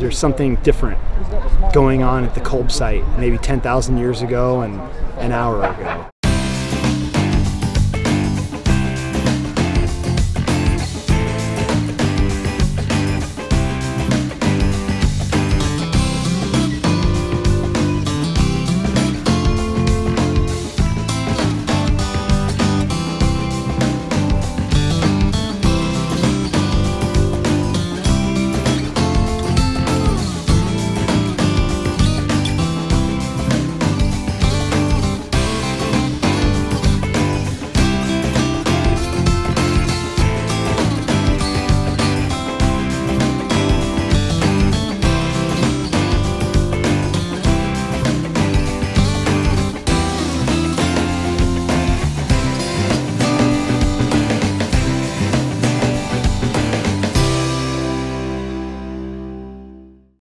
there's something different going on at the Kolb site, maybe 10,000 years ago and an hour ago.